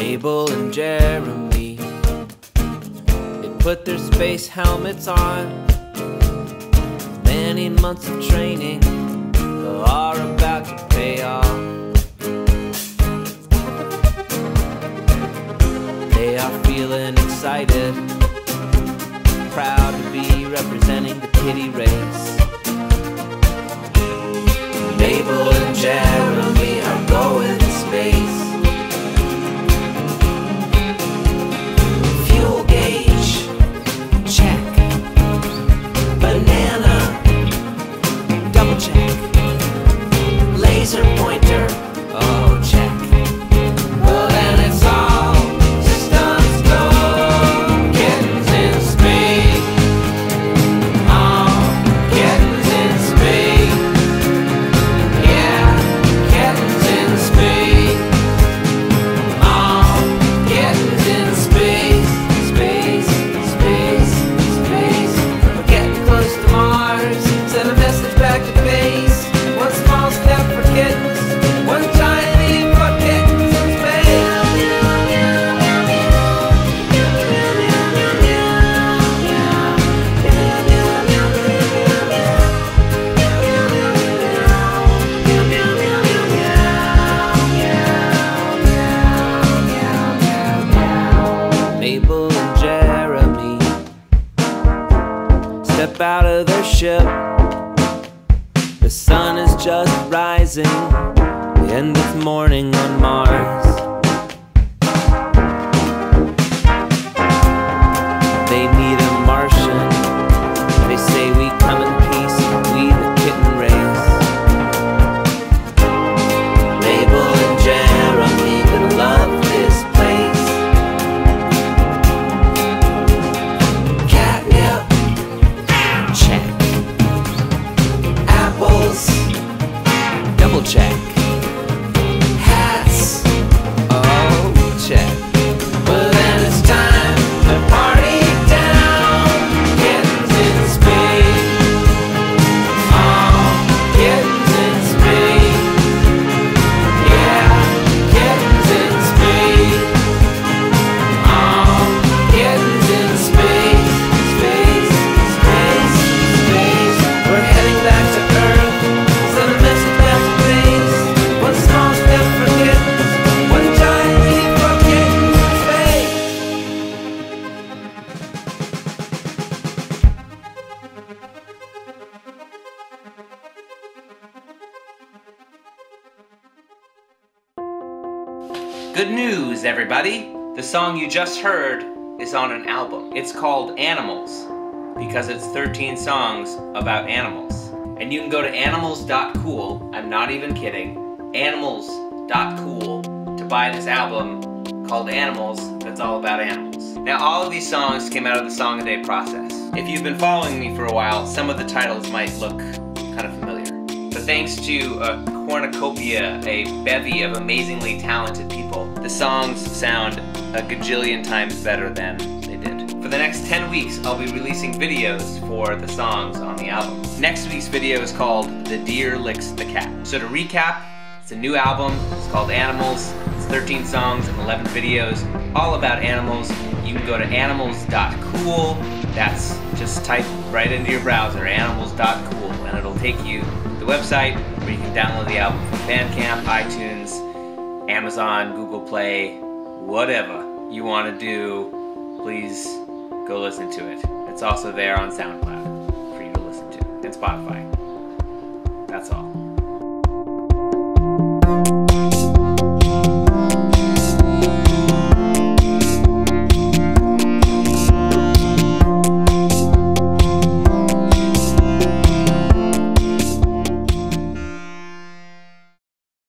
Mabel and Jeremy. They put their space helmets on. Many months of training are about to pay off. They are feeling excited, proud to be representing the kitty race. Mabel and Jeremy out of their ship. The sun is just rising, and it's morning on Mars. Good news, everybody! The song you just heard is on an album. It's called Animals because it's 13 songs about animals. And you can go to animals.cool, I'm not even kidding, animals.cool to buy this album called Animals that's all about animals. Now, all of these songs came out of the Song a Day process. If you've been following me for a while, some of the titles might look kind of familiar. But thanks to a cornucopia, a bevy of amazingly talented people, the songs sound a gajillion times better than they did. For the next 10 weeks, I'll be releasing videos for the songs on the album. Next week's video is called The Deer Licks the Cat. So to recap, it's a new album, it's called Animals, it's 13 songs and 11 videos, all about animals. You can go to animals.cool, that's just type right into your browser, animals.cool, and it'll take you to the website where you can download the album from Bandcamp, iTunes, Amazon, Google Play, whatever you want to do, please go listen to it. It's also there on SoundCloud for you to listen to, and Spotify. That's all.